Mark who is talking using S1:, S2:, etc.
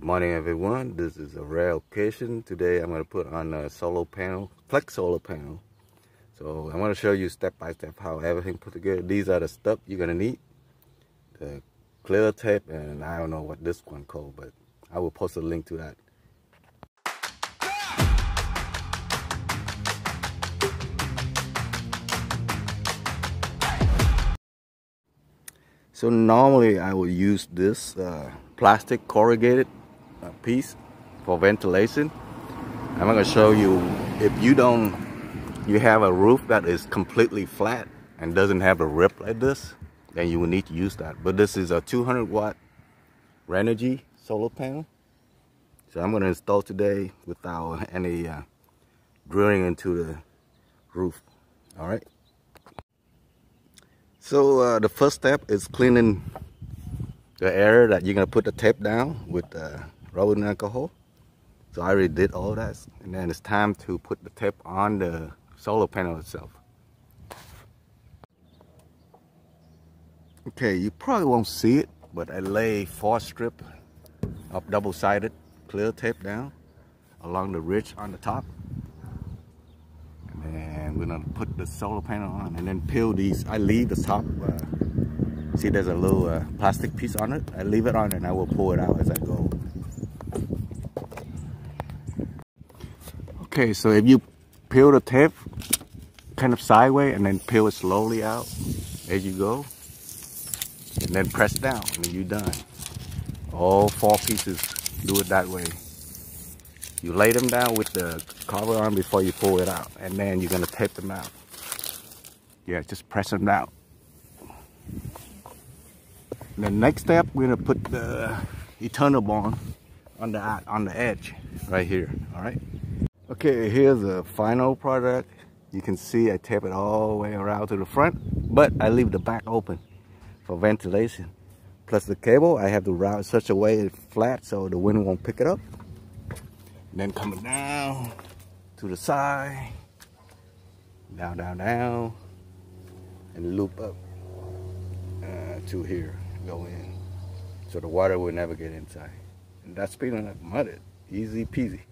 S1: Good morning everyone, this is a rare occasion. Today I'm going to put on a solar panel, flex solar panel. So I'm going to show you step by step how everything put together. These are the stuff you're going to need. The clear tape and I don't know what this one called, but I will post a link to that. So normally I would use this uh, plastic corrugated piece for ventilation. I'm going to show you if you don't, you have a roof that is completely flat and doesn't have a rip like this, then you will need to use that. But this is a 200 watt Renogy solar panel. So I'm going to install today without any uh, drilling into the roof. All right. So uh, the first step is cleaning the area that you're gonna put the tape down with uh, rubbing alcohol. So I already did all that, and then it's time to put the tape on the solar panel itself. Okay, you probably won't see it, but I lay four strip of double-sided clear tape down along the ridge on the top. And then we're gonna put the solar panel on and then peel these. I leave the top uh, see there's a little uh, plastic piece on it. I leave it on and I will pull it out as I go okay so if you peel the tape kind of sideways and then peel it slowly out as you go and then press down and you're done all four pieces do it that way you lay them down with the cover on before you pull it out. And then you're to tape them out. Yeah, just press them down. The next step, we're to put the EternaBond on the, on the edge right here. All right. Okay, here's the final product. You can see I tape it all the way around to the front, but I leave the back open for ventilation. Plus the cable, I have to route such a way it's flat so the wind won't pick it up. And then coming down to the side, down, down, down, and loop up uh, to here, go in. So the water will never get inside. And that's speaking of mudded, easy peasy.